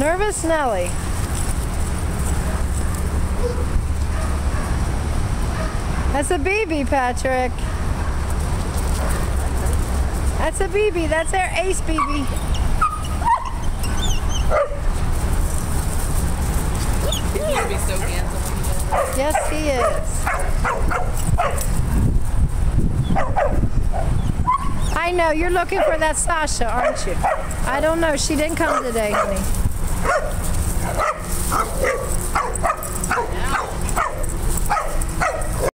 Nervous Nelly. That's a BB, Patrick. That's a BB. That's our ace BB. Yes, he is. I know. You're looking for that Sasha, aren't you? I don't know. She didn't come today, honey.